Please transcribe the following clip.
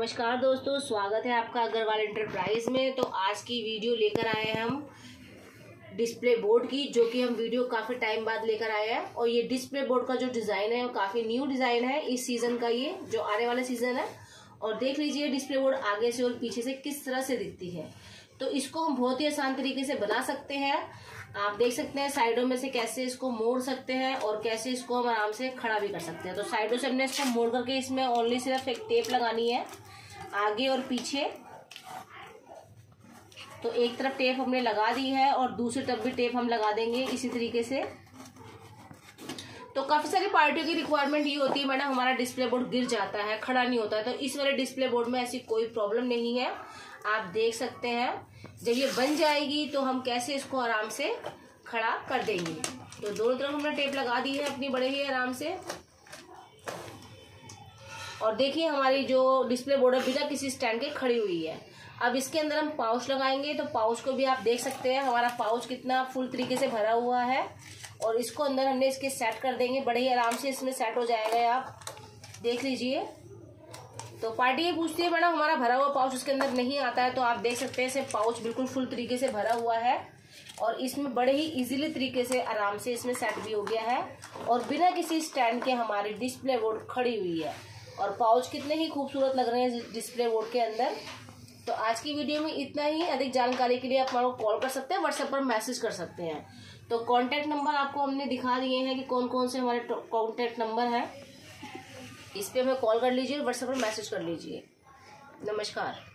नमस्कार दोस्तों, स्वागत है आपका अग्रवाल इंटरप्राइज में। तो आज की वीडियो लेकर आए हैं हम डिस्प्ले बोर्ड की, जो कि हम वीडियो काफ़ी टाइम बाद लेकर आए हैं। और ये डिस्प्ले बोर्ड का जो डिज़ाइन है, वो काफ़ी न्यू डिज़ाइन है इस सीज़न का ये, जो आने वाला सीज़न है। और देख लीजिए डिस्प्ले बोर्ड आगे से और पीछे से किस तरह से दिखती है। तो इसको हम बहुत ही आसान तरीके से बना सकते हैं। आप देख सकते हैं साइडों में से कैसे इसको मोड़ सकते हैं और कैसे इसको हम आराम से खड़ा भी कर सकते हैं। तो साइडों से हमने इसको मोड़ करके इसमें ओनली सिर्फ़ एक टेप लगानी है, आगे और पीछे। तो एक तरफ़ टेप हमने लगा दी है और दूसरी तरफ़ भी टेप हम लगा देंगे इसी तरीके से। तो काफ़ी सारी पार्टियों की रिक्वायरमेंट ये होती है, मैडम, हमारा डिस्प्ले बोर्ड गिर जाता है, खड़ा नहीं होता है। तो इस वाले डिस्प्ले बोर्ड में ऐसी कोई प्रॉब्लम नहीं है। आप देख सकते हैं। जब ये बन जाएगी तो हम कैसे इसको आराम से खड़ा कर देंगे। तो दोनों तरफ़ हमने टेप लगा दी है अपनी बड़े ही आराम से। और देखिए हमारी जो डिस्प्ले बोर्ड है बिना किसी स्टैंड के खड़ी हुई है। अब इसके अंदर हम पाउच लगाएँगे तो पाउच को भी आप देख सकते हैं। हमारा पाउच कितना फुल तरीके से भरा हुआ है। और इसको अंदर हमने इसके सेट कर देंगे। बड़े ही आराम से इसमें सेट हो जाएगा। आप देख लीजिए। तो पार्टी ये पूछती है, मैडम, हमारा भरा हुआ पाउच उसके अंदर नहीं आता है तो आप देख सकते हैं, इसे पाउच बिल्कुल फुल तरीके से भरा हुआ है और इसमें बड़े ही इजीली तरीके से, आराम से इसमें सेट भी हो गया है और बिना किसी स्टैंड के हमारी डिस्प्ले बोर्ड खड़ी हुई है और पाउच कितने ही खूबसूरत लग रहे हैं डिस्प्ले बोर्ड के अंदर। तो आज की वीडियो में इतना ही। अधिक जानकारी के लिए आप हमारे कॉल कर सकते हैं व्हाट्सएप पर मैसेज कर सकते हैं। तो कॉन्टैक्ट नंबर आपको हमने दिखा दिए हैं कि कौन कौन से हमारे कॉन्टैक्ट नंबर हैं। इस पर हमें कॉल कर लीजिए व्हाट्सएप पर मैसेज कर लीजिए। नमस्कार।